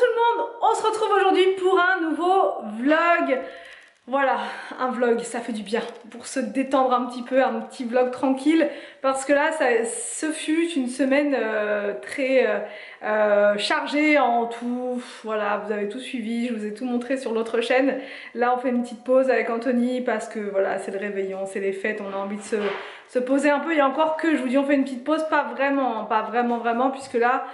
tout le monde, on se retrouve aujourd'hui pour un nouveau vlog. Voilà, un vlog, ça fait du bien pour se détendre un petit peu, un petit vlog tranquille parce que là, ça, ce fut une semaine euh, très euh, euh, chargée en tout. Voilà, vous avez tout suivi, je vous ai tout montré sur l'autre chaîne. Là, on fait une petite pause avec Anthony parce que voilà, c'est le réveillon, c'est les fêtes, on a envie de se, se, poser un peu. Et encore que, je vous dis, on fait une petite pause, pas vraiment, pas vraiment, vraiment, puisque là...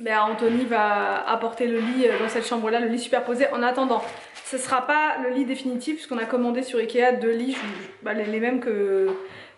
Ben, Anthony va apporter le lit dans cette chambre là, le lit superposé. En attendant, ce sera pas le lit définitif puisqu'on a commandé sur Ikea deux lits, bah, les, mêmes que,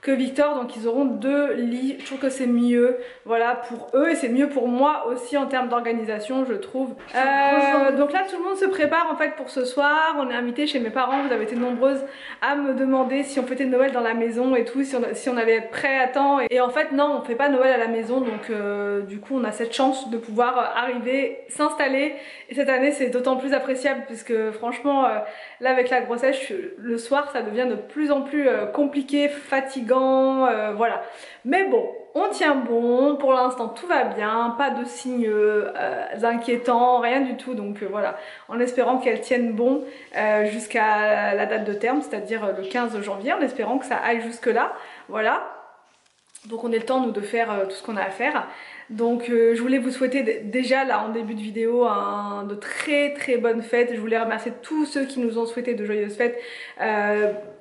que Victor, donc ils auront deux lits. Je trouve que c'est mieux, voilà, pour eux et c'est mieux pour moi aussi en termes d'organisation, je trouve. Euh, donc là, tout le monde se prépare en fait pour ce soir. On est invité chez mes parents. Vous avez été nombreuses à me demander si on fêtait Noël dans la maison et tout, si on, si on allait être prêt à temps. Et, en fait, non, on fait pas Noël à la maison, donc euh, du coup, on a cette chance de pouvoir arriver, s'installer. Et cette année, c'est d'autant plus appréciable puisque franchement, euh, là avec la grossesse, le soir, ça devient de plus en plus compliqué, fatigant euh, voilà. Mais bon, on tient bon, pour l'instant tout va bien, pas de signes euh, inquiétants, rien du tout, donc euh, voilà, en espérant qu'elle tienne bon jusqu'à la date de terme, c'est-à-dire le 15 janvier, en espérant que ça aille jusque là, voilà. Donc on ait le temps nous de faire tout ce qu'on a à faire. Donc je voulais vous souhaiter déjà là en début de vidéo de très très bonnes fêtes. Je voulais remercier tous ceux qui nous ont souhaité de joyeuses fêtes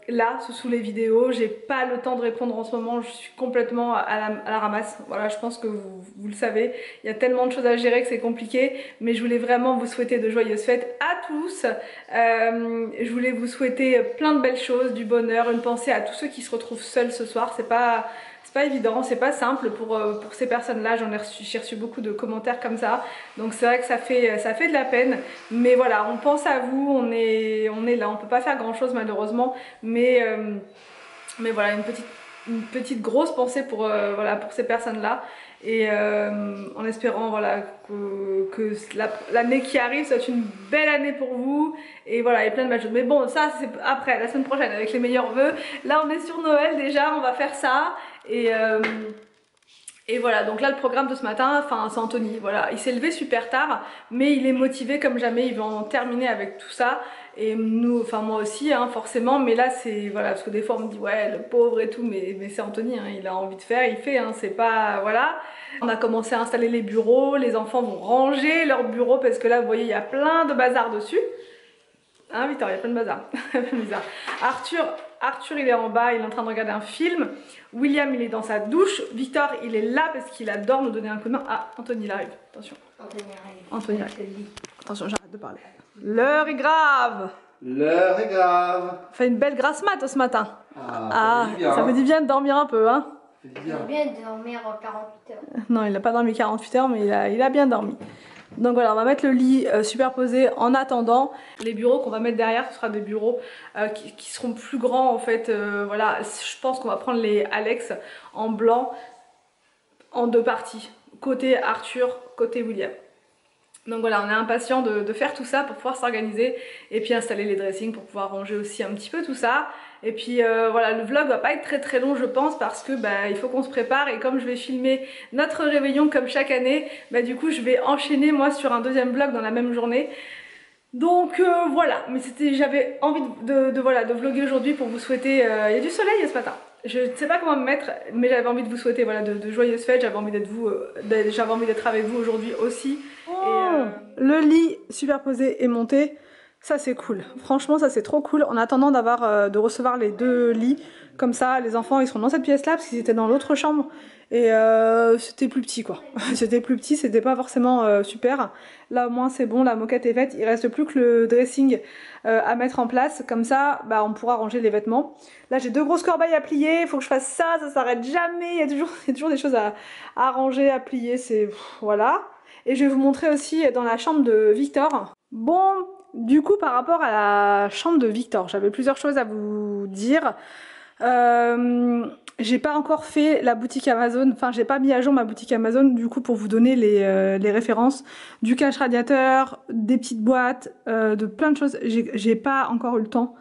là, sous les vidéos. J'ai pas le temps de répondre en ce moment, je suis complètement à la, ramasse. Voilà, je pense que vous, le savez, il y a tellement de choses à gérer que c'est compliqué, mais je voulais vraiment vous souhaiter de joyeuses fêtes à tous. Euh, je voulais vous souhaiter plein de belles choses, du bonheur, une pensée à tous ceux qui se retrouvent seuls ce soir. C'est pas pas évident, c'est pas simple pour, euh, pour ces personnes-là. J'en ai reçu, j'ai reçu beaucoup de commentaires comme ça. Donc c'est vrai que ça fait, ça fait de la peine. Mais voilà, on pense à vous, on est, on est là. On peut pas faire grand-chose malheureusement. Mais, euh, mais voilà, une petite, une petite grosse pensée pour, euh, voilà, pour ces personnes-là. Et en espérant voilà, que, que l'année qui arrive soit une belle année pour vous. Et voilà, a plein de choses. Mais bon, ça c'est après, la semaine prochaine, avec les meilleurs vœux. Là on est sur Noël déjà, on va faire ça. Et, euh, et voilà, donc là le programme de ce matin, enfin c'est Anthony, voilà, il s'est levé super tard, mais il est motivé comme jamais, il va en terminer avec tout ça. Et nous, enfin moi aussi, hein, forcément, mais là c'est, voilà, parce que des fois on me dit ouais le pauvre et tout, mais, c'est Anthony, hein, il a envie de faire, il fait, hein, c'est pas, voilà. On a commencé à installer les bureaux, les enfants vont ranger leurs bureaux parce que là vous voyez il y a plein de bazar dessus. Hein Victor, il y a plein de bazar. Arthur, Arthur il est en bas, il est en train de regarder un film. William il est dans sa douche. Victor il est là parce qu'il adore nous donner un coup de main. Ah, Anthony il arrive, attention. Anthony arrive. Attention, j'arrête de parler. L'heure est grave. L'heure est grave. Fait une belle grasse mat ce matin. Ah, ça, fait du bien de dormir un peu, hein. Ça fait bien de dormir 48 heures. Non, il n'a pas dormi 48 heures, mais il a, il a bien dormi. Donc voilà, on va mettre le lit euh, superposé en attendant. Les bureaux qu'on va mettre derrière, ce sera des bureaux euh, qui, seront plus grands en fait. Euh, voilà, je pense qu'on va prendre les Alex en blanc en deux parties. Côté Arthur, côté William. Donc voilà, on est impatient de, de faire tout ça pour pouvoir s'organiser et puis installer les dressings pour pouvoir ranger aussi un petit peu tout ça. Et puis euh, voilà, le vlog va pas être très très long je pense parce que bah, il faut qu'on se prépare et comme je vais filmer notre réveillon comme chaque année, bah du coup je vais enchaîner moi sur un deuxième vlog dans la même journée. Donc euh, voilà, mais c'était j'avais envie de, voilà, de vlogger aujourd'hui pour vous souhaiter... Euh, il y a du soleil ce matin. Je ne sais pas comment me mettre, mais j'avais envie de vous souhaiter voilà, de, joyeuses fêtes, j'avais envie d'être vous, j'avais envie d'être avec vous aujourd'hui aussi. Oh, le lit superposé est monté. Ça c'est cool, franchement ça c'est trop cool. En attendant d'avoir euh, de recevoir les deux lits, comme ça les enfants ils seront dans cette pièce là parce qu'ils étaient dans l'autre chambre et euh, c'était plus petit quoi. c'était plus petit, c'était pas forcément euh, super. Là au moins c'est bon, la moquette est faite, il reste plus que le dressing à mettre en place, comme ça bah, on pourra ranger les vêtements. Là j'ai deux grosses corbeilles à plier, il faut que je fasse ça, ça s'arrête jamais, il y, a toujours, il y a toujours des choses à, à ranger, à plier, c'est voilà. Et je vais vous montrer aussi dans la chambre de Victor. Bon, du coup, par rapport à la chambre de Victor, j'avais plusieurs choses à vous dire. Euh, j'ai pas encore fait la boutique Amazon, enfin j'ai pas mis à jour ma boutique Amazon du coup pour vous donner les, euh, références du cache radiateur, des petites boîtes, euh, de plein de choses. J'ai pas encore eu le temps.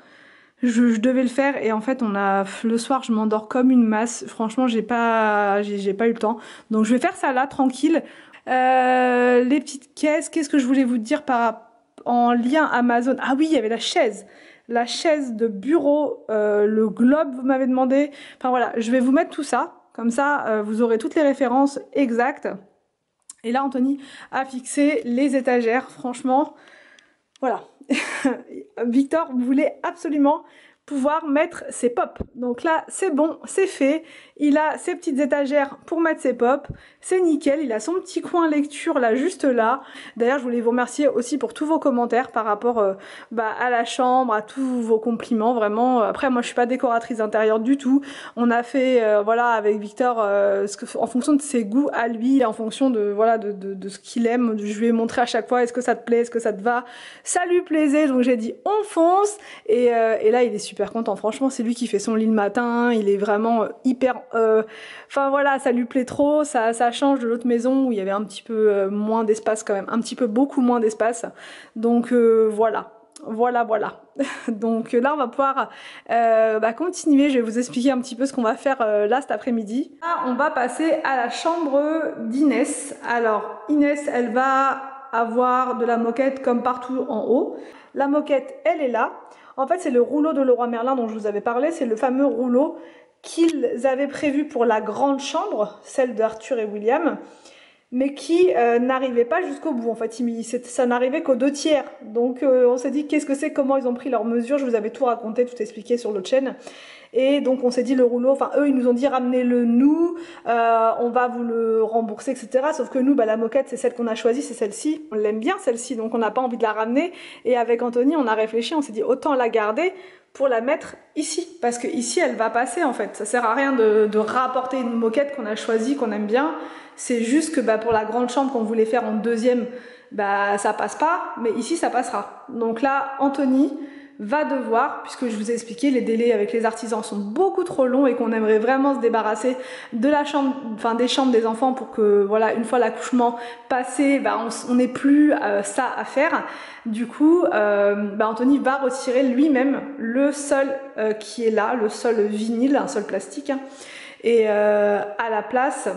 Je, devais le faire et en fait on a le soir je m'endors comme une masse. Franchement j'ai pas j'ai pas eu le temps. Donc je vais faire ça là tranquille. Les petites caisses, qu'est-ce que je voulais vous dire par en lien Amazon Ah oui, il y avait la chaise. La chaise de bureau, euh, le globe, vous m'avez demandé. Enfin voilà, je vais vous mettre tout ça. Comme ça, euh, vous aurez toutes les références exactes. Et là, Anthony a fixé les étagères. Franchement, voilà. Victor voulait absolument pouvoir mettre ses pop. Donc là, c'est bon, c'est fait. Il a ses petites étagères pour mettre ses pop. C'est nickel. Il a son petit coin lecture là, juste là. D'ailleurs, je voulais vous remercier aussi pour tous vos commentaires par rapport euh, bah, à la chambre, à tous vos compliments. Vraiment. Après, moi, je suis pas décoratrice intérieure du tout. On a fait, euh, voilà, avec Victor, euh, ce que, en fonction de ses goûts à lui, en fonction de, voilà, de, de, de ce qu'il aime. Je lui ai montré à chaque fois, est-ce que ça te plaît, est-ce que ça te va? Ça lui plaisait, donc j'ai dit, on fonce. Et, et là, il est super content. Franchement, c'est lui qui fait son lit le matin. Il est vraiment euh, hyper. Euh, enfin voilà, ça lui plaît trop. Ça, change de l'autre maison où il y avait un petit peu euh, moins d'espace quand même, un petit peu beaucoup moins d'espace. Donc voilà. Voilà, voilà. Donc là, on va pouvoir bah, continuer. Je vais vous expliquer un petit peu ce qu'on va faire là cet après-midi. On va passer à la chambre d'Inès. Alors, Inès, elle va avoir de la moquette comme partout en haut. La moquette, elle est là. En fait, c'est le rouleau de Leroy Merlin dont je vous avais parlé. C'est le fameux rouleau qu'ils avaient prévu pour la grande chambre, celle d'Arthur et William, mais qui euh, n'arrivait pas jusqu'au bout. En fait, ça n'arrivait qu'aux deux tiers. Donc, euh, on s'est dit, qu'est-ce que c'est? Comment ils ont pris leurs mesures? Je vous avais tout raconté, tout expliqué sur l'autre chaîne. Et donc on s'est dit le rouleau, enfin eux ils nous ont dit ramenez-le nous, euh, on va vous le rembourser, etc. Sauf que nous, bah, la moquette c'est celle qu'on a choisie, c'est celle-ci. On l'aime bien celle-ci, donc on n'a pas envie de la ramener. Et avec Anthony, on a réfléchi, on s'est dit autant la garder pour la mettre ici. Parce que ici elle va passer en fait. Ça sert à rien de, rapporter une moquette qu'on a choisie, qu'on aime bien. C'est juste que bah, pour la grande chambre qu'on voulait faire en deuxième, bah ça passe pas, mais ici ça passera. Donc là, Anthony, va devoir, puisque je vous ai expliqué, les délais avec les artisans sont beaucoup trop longs et qu'on aimerait vraiment se débarrasser de la chambre, des chambres des enfants pour que, voilà, une fois l'accouchement passé, bah, on n'ait plus euh, ça à faire. Du coup, euh, bah, Anthony va retirer lui-même le sol euh, qui est là, le sol vinyle, un sol plastique, hein. et à la place,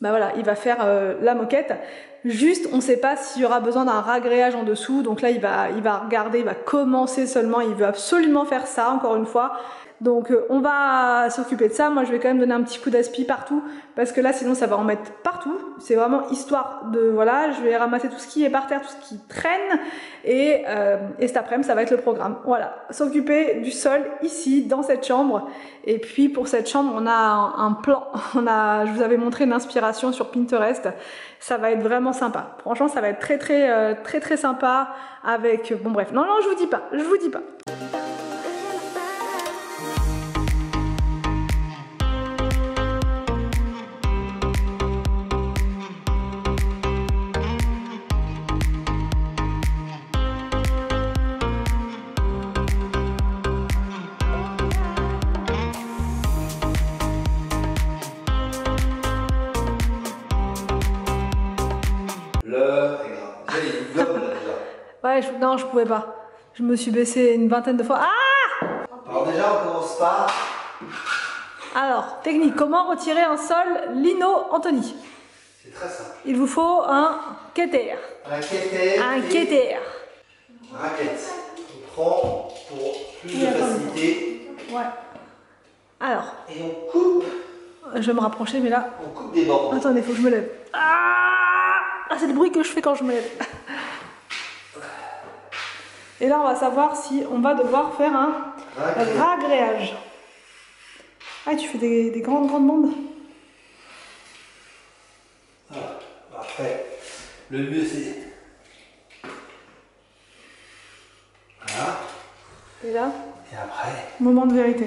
bah voilà, il va faire la moquette. Juste, on ne sait pas s'il y aura besoin d'un ragréage en dessous. Donc là, il va, il va regarder, il va commencer seulement. Il veut absolument faire ça, encore une fois. Donc euh, on va s'occuper de ça. Moi je vais quand même donner un petit coup d'aspi partout parce que là sinon ça va en mettre partout. C'est vraiment histoire de voilà, je vais ramasser tout ce qui est par terre, tout ce qui traîne et, euh, et cet après-midi ça va être le programme. Voilà, s'occuper du sol ici dans cette chambre et puis pour cette chambre on a un, plan. On a, je vous avais montré une inspiration sur Pinterest. Ça va être vraiment sympa. Franchement ça va être très très euh, très très sympa avec bon bref. Non non je vous dis pas, je vous dis pas. Ouais, je, non, je pouvais pas. Je me suis baissée une vingtaine de fois. Ah Alors déjà, on commence par... Alors, technique, comment retirer un sol lino Anthony C'est très simple. Il vous faut un keter. Un keter. Un keter. Raquette. On prend pour plus de facilité. Ouais. Alors, Et on coupe. je vais me rapprocher, mais là... On coupe des bords. Attendez, faut que je me lève. Ah, ah c'est le bruit que je fais quand je me lève. Et là, on va savoir si on va devoir faire un ragréage. Ah, tu fais des, des grandes, grandes bandes Voilà. Après, le mieux c'est... Voilà. Et là, Et après, moment de vérité.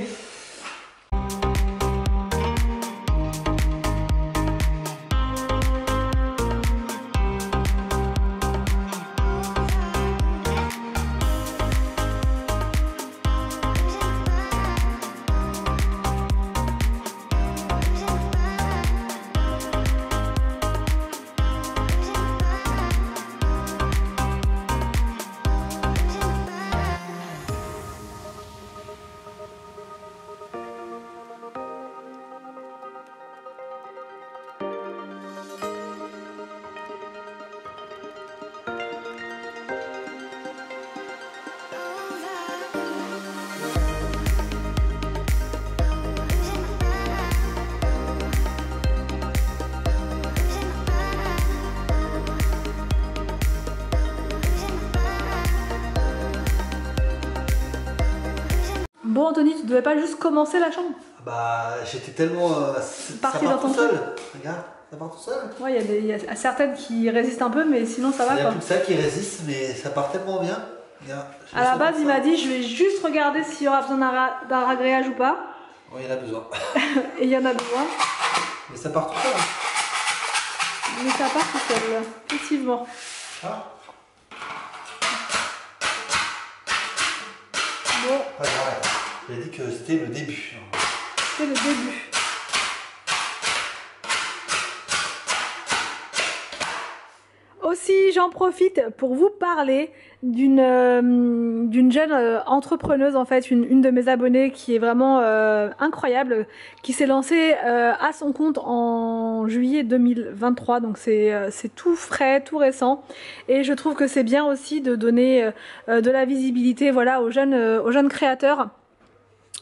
Anthony, tu devais pas juste commencer la chambre Bah, j'étais tellement. euh, Parti ça part dans ton tout seul. Regarde, ça part tout seul. Ouais, il y a y, certaines qui résistent un peu, mais sinon ça va Il n'y a plus que ça qui résiste, mais ça part tellement bien. Regarde, À la base, il m'a dit je vais juste regarder s'il y aura besoin d'un ra- d'un ragréage ou pas. Oh, il y en a besoin. Et il y en a besoin. Mais ça part tout seul. hein. Mais ça part tout seul, effectivement. Ah, Bon, pas grave. J'ai dit que c'était le début. c'est le début. Aussi, j'en profite pour vous parler d'une euh, d'une jeune euh, entrepreneuse, en fait, une, une de mes abonnées qui est vraiment euh, incroyable, qui s'est lancée à son compte en juillet 2023, donc c'est c'est tout frais, tout récent. Et je trouve que c'est bien aussi de donner de la visibilité voilà, aux, jeunes, aux jeunes créateurs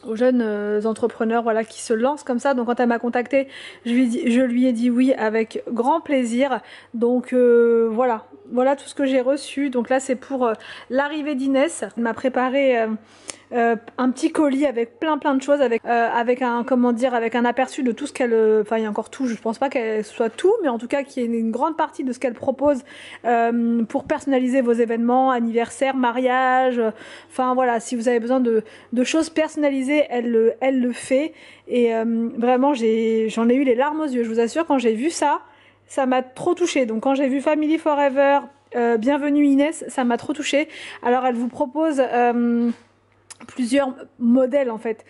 aux jeunes euh, entrepreneurs voilà qui se lancent comme ça. Donc quand elle m'a contacté je lui, ai dit- oui avec grand plaisir. Donc euh, voilà. Voilà tout ce que j'ai reçu. Donc là c'est pour euh, l'arrivée d'Inès. Elle m'a préparé euh, un petit colis avec plein plein de choses avec euh, avec un comment dire avec un aperçu de tout ce qu'elle euh, enfin il y a encore tout je pense pas qu'elle soit tout mais en tout cas qu'il y ait une, grande partie de ce qu'elle propose pour personnaliser vos événements anniversaires mariages enfin voilà si vous avez besoin de de choses personnalisées, elle le, elle le fait. Et vraiment, j'ai, j'en ai eu les larmes aux yeux. Je vous assure, quand j'ai vu ça, ça m'a trop touchée. Donc quand j'ai vu Family Forever, Bienvenue Inès, ça m'a trop touchée. Alors elle vous propose plusieurs modèles en fait.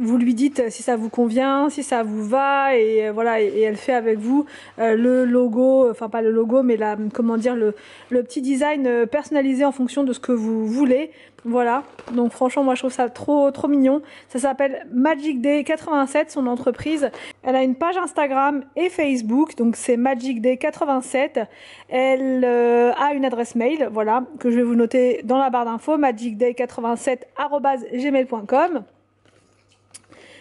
Vous lui dites si ça vous convient, si ça vous va, et euh, voilà, et, elle fait avec vous euh, le logo, enfin pas le logo, mais la, comment dire, le, petit design euh, personnalisé en fonction de ce que vous voulez. Voilà, donc franchement moi je trouve ça trop trop mignon. Ça s'appelle Magic Day 87, son entreprise. Elle a une page Instagram et Facebook, donc c'est Magic Day 87. Elle a une adresse mail, voilà, que je vais vous noter dans la barre d'infos, magicday87@gmail.com.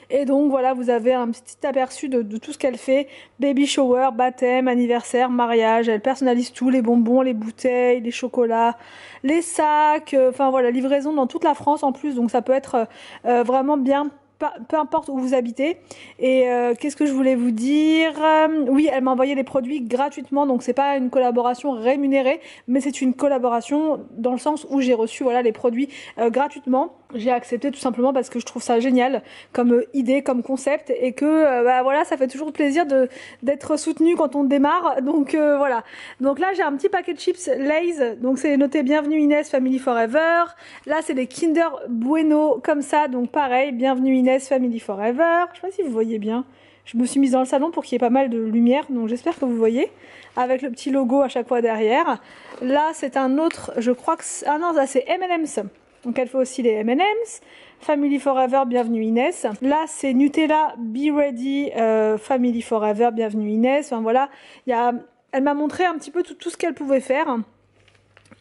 Et donc voilà, vous avez un petit aperçu de, tout ce qu'elle fait. Baby shower, baptême, anniversaire, mariage. Elle personnalise tout, les bonbons, les bouteilles, les chocolats, les sacs. euh, Enfin voilà, livraison dans toute la France en plus. Donc ça peut être euh, vraiment bien, peu importe où vous habitez. Et euh, qu'est-ce que je voulais vous dire? Euh, Oui, elle m'a envoyé les produits gratuitement. Donc c'est pas une collaboration rémunérée, mais c'est une collaboration dans le sens où j'ai reçu voilà les produits euh, gratuitement. J'ai accepté tout simplement parce que je trouve ça génial comme idée, comme concept, et que bah, voilà, ça fait toujours plaisir de d'être soutenu quand on démarre. Donc voilà. Donc là, j'ai un petit paquet de chips Lay's. Donc c'est noté Bienvenue Inès Family Forever. Là, c'est des Kinder Bueno comme ça. Donc pareil, Bienvenue Inès Family Forever. Je sais pas si vous voyez bien. Je me suis mise dans le salon pour qu'il y ait pas mal de lumière. Donc j'espère que vous voyez. Avec le petit logo à chaque fois derrière. Là, c'est un autre. Je crois que ah non, ça c'est M&M's. Donc elle fait aussi les M&M's. Family Forever, bienvenue Inès. Là, c'est Nutella Be Ready euh, Family Forever, bienvenue Inès. Enfin voilà, elle m'a montré un petit peu tout ce qu'elle pouvait faire.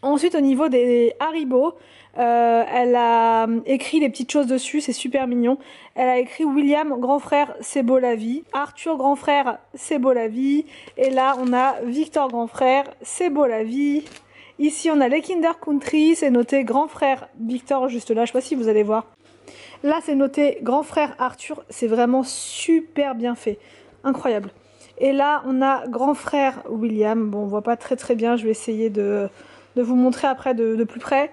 Ensuite, au niveau des Haribo, euh, elle a écrit les petites choses dessus, c'est super mignon. Elle a écrit William, grand frère, c'est beau la vie. Arthur, grand frère, c'est beau la vie. Et là, on a Victor, grand frère, c'est beau la vie. Ici, on a les Kinder Country, c'est noté grand frère Victor, juste là, je sais pas si vous allez voir. Là, c'est noté grand frère Arthur, c'est vraiment super bien fait. Incroyable. Et là, on a grand frère William. Bon, on voit pas très très bien, je vais essayer de, de vous montrer après de, de plus près.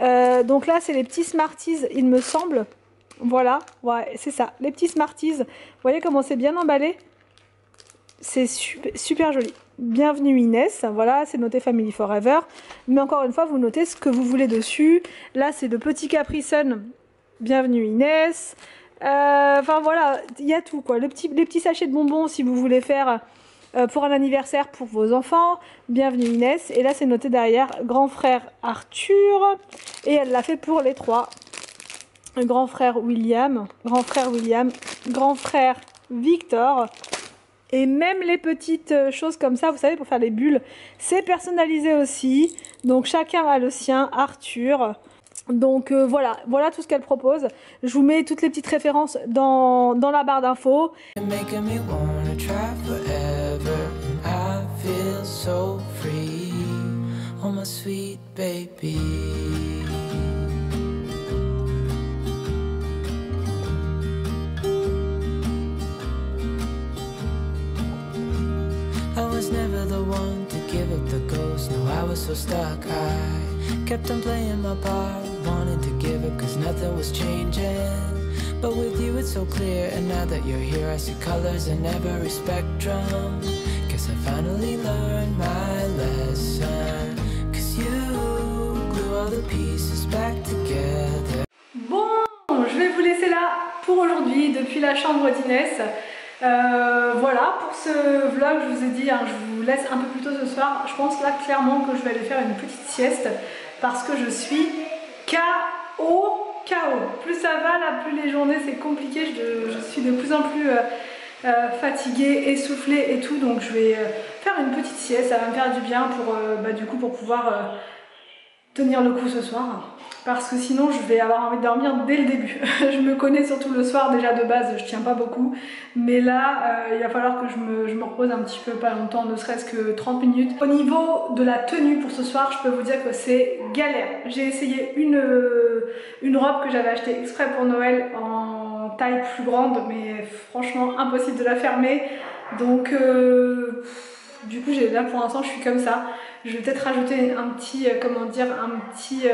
Euh, donc là, c'est les petits Smarties, il me semble. Voilà, ouais, c'est ça, les petits Smarties. Voyez comment c'est bien emballé? C'est super, super joli. Bienvenue Inès, voilà, c'est noté Family Forever. Mais encore une fois, vous notez ce que vous voulez dessus. Là, c'est le petit Capri Sun. Bienvenue Inès. Euh, Enfin voilà, il y a tout quoi. Le petit, les petits sachets de bonbons si vous voulez faire euh, pour un anniversaire pour vos enfants. Bienvenue Inès. Et là, c'est noté derrière grand frère Arthur. Et elle l'a fait pour les trois. Grand frère William, grand frère William, grand frère Victor. Et même les petites euh, choses comme ça, vous savez, pour faire les bulles, c'est personnalisé aussi. Donc chacun a le sien, Arthur. Donc euh, voilà, voilà tout ce qu'elle propose. Je vous mets toutes les petites références dans, dans la barre d'infos. so free, oh my sweet baby. I was never the one to give up the ghost, no, I was so stuck. I kept on playing my part, wanted to give up cause nothing was changing. But with you it's so clear, and now that you're here, I see colors in every spectrum. I finally learned my lesson. You all the pieces back together. Bon, je vais vous laisser là pour aujourd'hui depuis la chambre d'Inès. Euh, voilà, pour ce vlog, je vous ai dit, hein, je vous laisse un peu plus tôt ce soir. Je pense là clairement que je vais aller faire une petite sieste parce que je suis KO. KO. Plus ça va, plus les journées c'est compliqué. Je, je, suis de plus en plus euh, euh, fatiguée, essoufflée et tout. Donc je vais euh, faire une petite sieste. Ça va me faire du bien pour, euh, bah, du coup, pour pouvoir tenir le coup ce soir parce que sinon je vais avoir envie de dormir dès le début. je me connais surtout le soir déjà de base, je tiens pas beaucoup, mais là il va falloir que je me, je me, repose un petit peu, pas longtemps, ne serait-ce que 30 minutes. Au niveau de la tenue pour ce soir, je peux vous dire que c'est galère. J'ai essayé une, une robe que j'avais achetée exprès pour Noël en taille plus grande, mais franchement impossible de la fermer, donc euh, du coup là pour l'instant je suis comme ça. Je vais peut-être rajouter un petit, euh, comment dire, un petit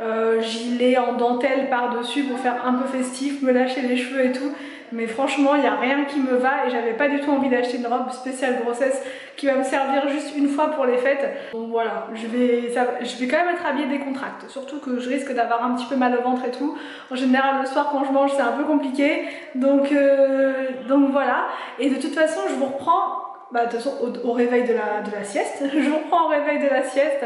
euh, gilet en dentelle par-dessus pour faire un peu festif, me lâcher les cheveux et tout. Mais franchement, il n'y a rien qui me va et j'avais pas du tout envie d'acheter une robe spéciale grossesse qui va me servir juste une fois pour les fêtes. Donc voilà, je vais, je vais quand même être habillée décontracte. Surtout que je risque d'avoir un petit peu mal au ventre et tout. En général, le soir quand je mange, c'est un peu compliqué. Donc, euh, donc voilà. Et de toute façon, je vous reprends bah, de toute façon, au, réveil de la, de la sieste. Je vous reprends au réveil de la sieste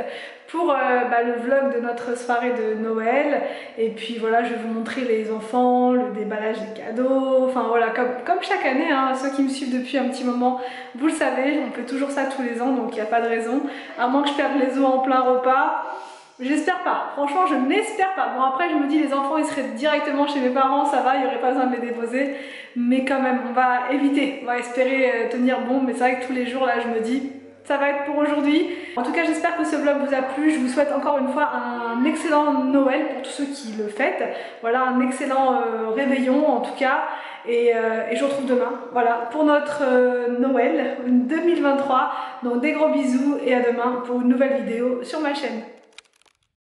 pour euh, bah, le vlog de notre soirée de Noël. Et puis voilà, je vais vous montrer les enfants, le déballage des cadeaux. Enfin voilà, comme, comme chaque année, hein, ceux qui me suivent depuis un petit moment, vous le savez, on fait toujours ça tous les ans, donc il n'y a pas de raison. À moins que je perde les os en plein repas. J'espère pas, franchement je n'espère pas. Bon après je me dis les enfants ils seraient directement chez mes parents, ça va, il n'y aurait pas besoin de les déposer. Mais quand même, on va éviter, on va espérer euh, tenir bon. Mais c'est vrai que tous les jours là je me dis ça va être pour aujourd'hui. En tout cas, j'espère que ce vlog vous a plu. Je vous souhaite encore une fois un excellent Noël pour tous ceux qui le fêtent. Voilà, un excellent euh, réveillon en tout cas. Et, euh, et, je vous retrouve demain. Voilà, pour notre Noël 2023. Donc des gros bisous et à demain pour une nouvelle vidéo sur ma chaîne.